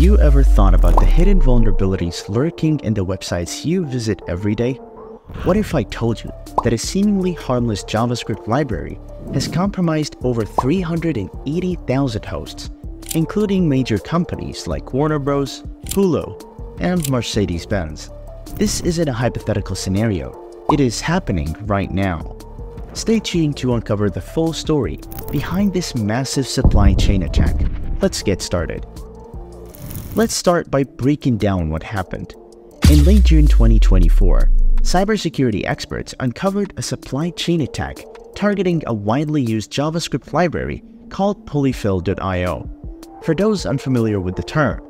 you ever thought about the hidden vulnerabilities lurking in the websites you visit every day? What if I told you that a seemingly harmless JavaScript library has compromised over 380,000 hosts, including major companies like Warner Bros., Hulu, and Mercedes-Benz? This isn't a hypothetical scenario. It is happening right now. Stay tuned to uncover the full story behind this massive supply chain attack. Let's get started. Let's start by breaking down what happened. In late June 2024, cybersecurity experts uncovered a supply chain attack targeting a widely used JavaScript library called polyfill.io. For those unfamiliar with the term,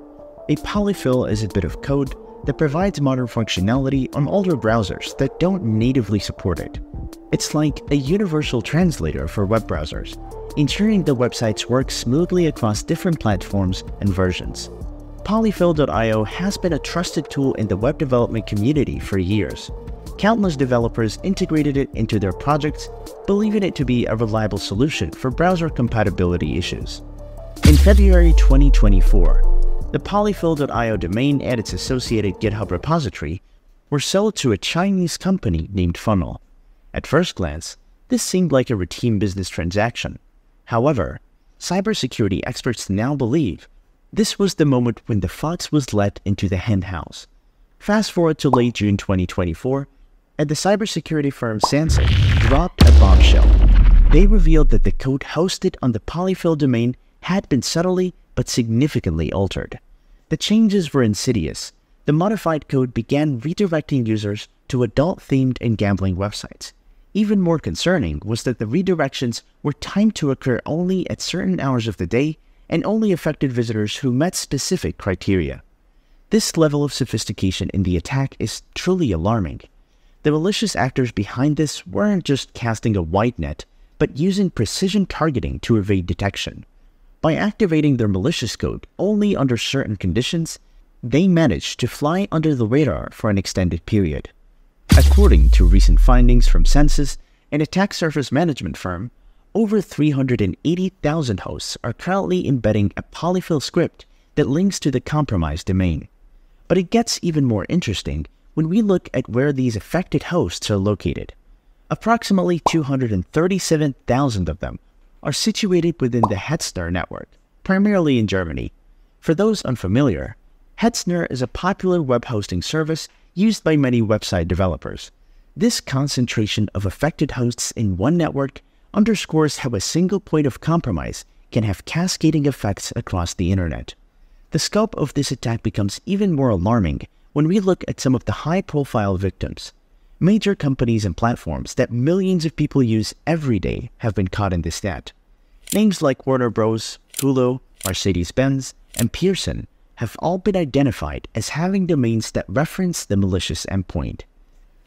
a polyfill is a bit of code that provides modern functionality on older browsers that don't natively support it. It's like a universal translator for web browsers, ensuring the websites work smoothly across different platforms and versions. Polyfill.io has been a trusted tool in the web development community for years. Countless developers integrated it into their projects, believing it to be a reliable solution for browser compatibility issues. In February 2024, the polyfill.io domain and its associated GitHub repository were sold to a Chinese company named Funnull. At first glance, this seemed like a routine business transaction. However, cybersecurity experts now believe this was the moment when the fox was let into the henhouse. Fast forward to late June 2024, and the cybersecurity firm Sansec dropped a bombshell. They revealed that the code hosted on the polyfill domain had been subtly but significantly altered. The changes were insidious. The modified code began redirecting users to adult-themed and gambling websites. Even more concerning was that the redirections were timed to occur only at certain hours of the day and only affected visitors who met specific criteria. This level of sophistication in the attack is truly alarming. The malicious actors behind this weren't just casting a wide net, but using precision targeting to evade detection. By activating their malicious code only under certain conditions, they managed to fly under the radar for an extended period. According to recent findings from Censys, an attack surface management firm, over 380,000 hosts are currently embedding a polyfill script that links to the compromised domain. But it gets even more interesting when we look at where these affected hosts are located. Approximately 237,000 of them are situated within the Hetzner network, primarily in Germany. For those unfamiliar, Hetzner is a popular web hosting service used by many website developers. This concentration of affected hosts in one network underscores how a single point of compromise can have cascading effects across the internet. The scope of this attack becomes even more alarming when we look at some of the high profile victims. Major companies and platforms that millions of people use every day have been caught in this net. Names like Warner Bros., Hulu, Mercedes Benz, and Pearson have all been identified as having domains that reference the malicious endpoint.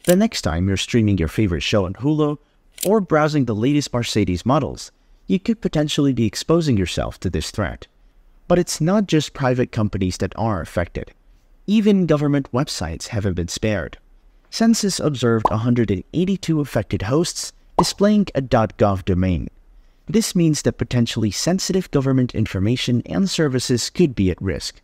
The next time you're streaming your favorite show on Hulu or browsing the latest Mercedes models, you could potentially be exposing yourself to this threat. But it's not just private companies that are affected. Even government websites haven't been spared. Censys observed 182 affected hosts displaying a .gov domain. This means that potentially sensitive government information and services could be at risk.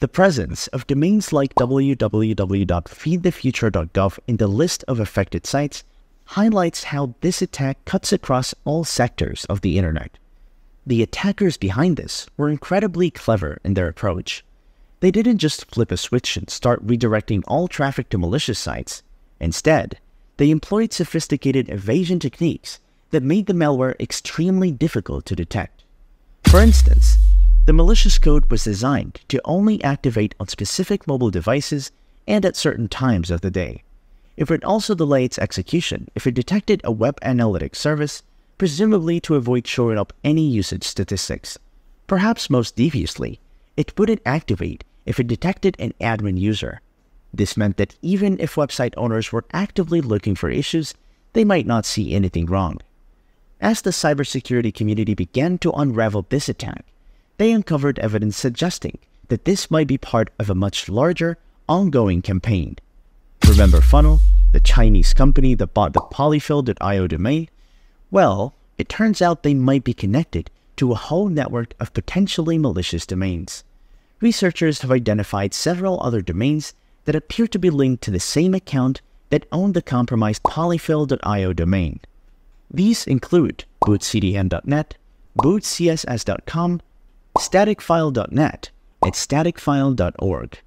The presence of domains like www.feedthefuture.gov in the list of affected sites highlights how this attack cuts across all sectors of the internet. The attackers behind this were incredibly clever in their approach. They didn't just flip a switch and start redirecting all traffic to malicious sites. Instead, they employed sophisticated evasion techniques that made the malware extremely difficult to detect. For instance, the malicious code was designed to only activate on specific mobile devices and at certain times of the day. It would also delay its execution if it detected a web analytics service, presumably to avoid showing up any usage statistics. Perhaps most deviously, it wouldn't activate if it detected an admin user. This meant that even if website owners were actively looking for issues, they might not see anything wrong. As the cybersecurity community began to unravel this attack, they uncovered evidence suggesting that this might be part of a much larger, ongoing campaign Remember Funnull, the Chinese company that bought the polyfill.io domain? Well, it turns out they might be connected to a whole network of potentially malicious domains. researchers have identified several other domains that appear to be linked to the same account that owned the compromised polyfill.io domain. These include bootcdn.net, bootcss.com, staticfile.net, and staticfile.org.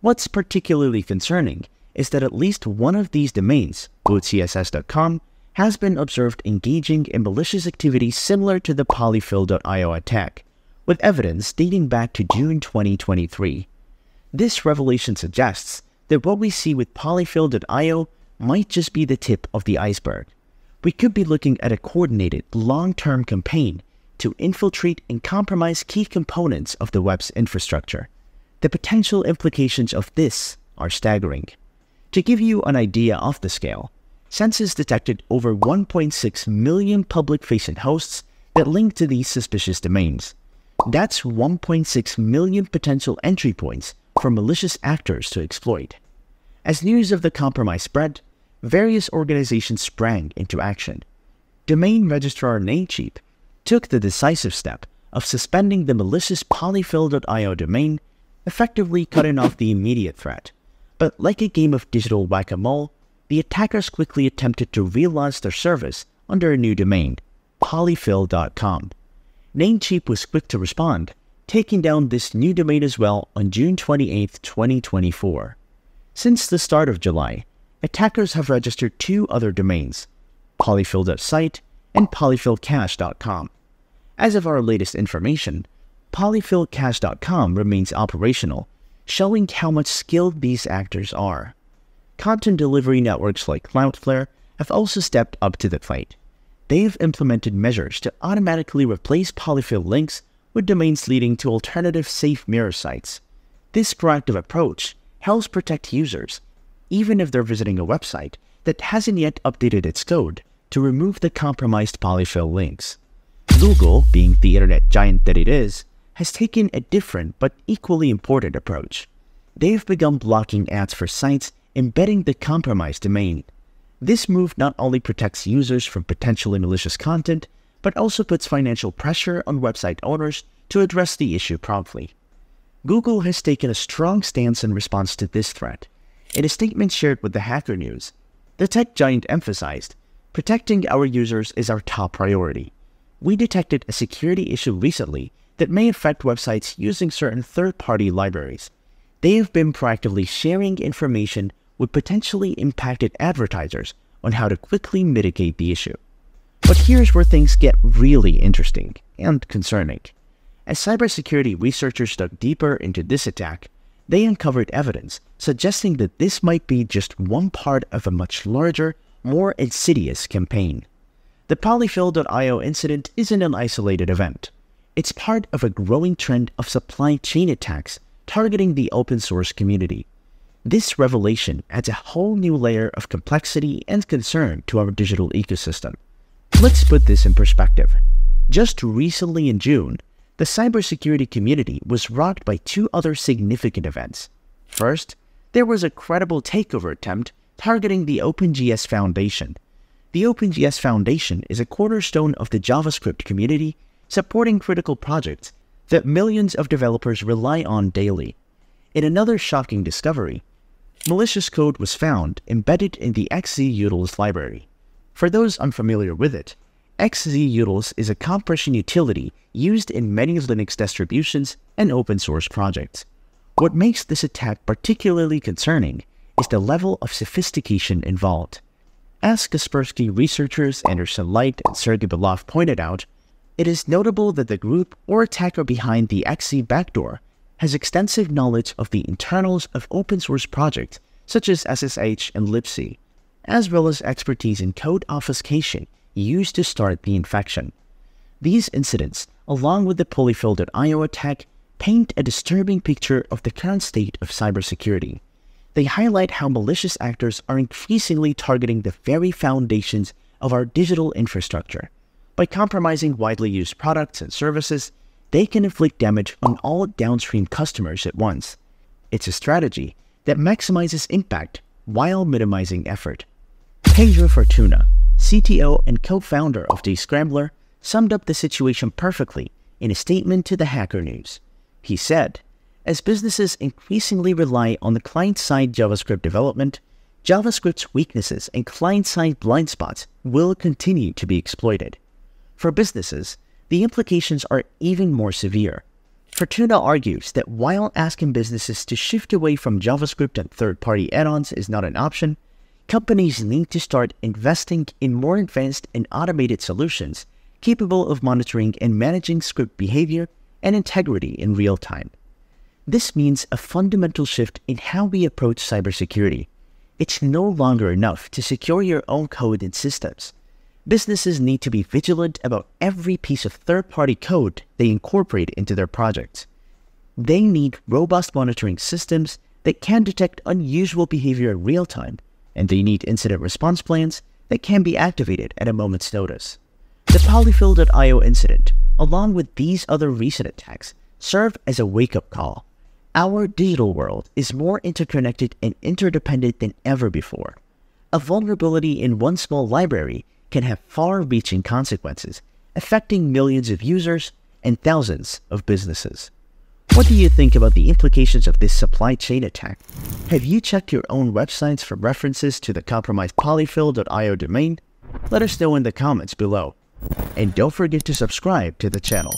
What's particularly concerning is that at least one of these domains, bootcss.com, has been observed engaging in malicious activity similar to the polyfill.io attack, with evidence dating back to June 2023. This revelation suggests that what we see with polyfill.io might just be the tip of the iceberg. We could be looking at a coordinated, long-term campaign to infiltrate and compromise key components of the web's infrastructure. The potential implications of this are staggering. To give you an idea of the scale, Censys detected over 1.6 million public-facing hosts that link to these suspicious domains. That's 1.6 million potential entry points for malicious actors to exploit. As news of the compromise spread, various organizations sprang into action. Domain registrar Namecheap took the decisive step of suspending the malicious polyfill.io domain, effectively cutting off the immediate threat. But like a game of digital whack-a-mole, the attackers quickly attempted to relaunch their service under a new domain, polyfill.com. Namecheap was quick to respond, taking down this new domain as well on June 28, 2024. Since the start of July, attackers have registered two other domains, polyfill.site and polyfillcache.com. As of our latest information, polyfillcache.com remains operational, showing how much skilled these actors are. Content delivery networks like Cloudflare have also stepped up to the plate. They've implemented measures to automatically replace polyfill links with domains leading to alternative safe mirror sites. This proactive approach helps protect users, even if they're visiting a website that hasn't yet updated its code to remove the compromised polyfill links. Google, being the internet giant that it is, has taken a different but equally important approach. They've begun blocking ads for sites embedding the compromised domain. This move not only protects users from potentially malicious content, but also puts financial pressure on website owners to address the issue promptly. Google has taken a strong stance in response to this threat. In a statement shared with the Hacker News, the tech giant emphasized, protecting our users is our top priority. We detected a security issue recently that may affect websites using certain third-party libraries. They have been proactively sharing information with potentially impacted advertisers on how to quickly mitigate the issue. But here's where things get really interesting and concerning. As cybersecurity researchers dug deeper into this attack, they uncovered evidence suggesting that this might be just one part of a much larger, more insidious campaign. The polyfill.io incident isn't an isolated event. It's part of a growing trend of supply chain attacks targeting the open source community. This revelation adds a whole new layer of complexity and concern to our digital ecosystem. Let's put this in perspective. Just recently in June, the cybersecurity community was rocked by two other significant events. First, there was a credible takeover attempt targeting the OpenJS Foundation. The OpenJS Foundation is a cornerstone of the JavaScript community, supporting critical projects that millions of developers rely on daily. In another shocking discovery, malicious code was found embedded in the xzutils library. For those unfamiliar with it, xzutils is a compression utility used in many Linux distributions and open source projects. What makes this attack particularly concerning is the level of sophistication involved. As Kaspersky researchers Anderson Leite and Sergey Belov pointed out, it is notable that the group or attacker behind the XZ backdoor has extensive knowledge of the internals of open source projects such as SSH and libc, as well as expertise in code obfuscation used to start the infection. These incidents, along with the polyfill.io attack, paint a disturbing picture of the current state of cybersecurity. They highlight how malicious actors are increasingly targeting the very foundations of our digital infrastructure. By compromising widely used products and services, they can inflict damage on all downstream customers at once. It's a strategy that maximizes impact while minimizing effort. Pedro Fortuna, CTO and co-founder of Jscrambler, summed up the situation perfectly in a statement to the Hacker News. He said, As businesses increasingly rely on the client-side JavaScript development, JavaScript's weaknesses and client-side blind spots will continue to be exploited. For businesses, the implications are even more severe. Fortuna argues that while asking businesses to shift away from JavaScript and third-party add-ons is not an option, companies need to start investing in more advanced and automated solutions capable of monitoring and managing script behavior and integrity in real time. This means a fundamental shift in how we approach cybersecurity. It's no longer enough to secure your own code and systems. Businesses need to be vigilant about every piece of third-party code they incorporate into their projects. They need robust monitoring systems that can detect unusual behavior in real time, and they need incident response plans that can be activated at a moment's notice. The Polyfill.io incident, along with these other recent attacks, serve as a wake-up call. Our digital world is more interconnected and interdependent than ever before. A vulnerability in one small library can have far-reaching consequences, affecting millions of users and thousands of businesses. What do you think about the implications of this supply chain attack? Have you checked your own websites for references to the compromised polyfill.io domain? Let us know in the comments below. And don't forget to subscribe to the channel.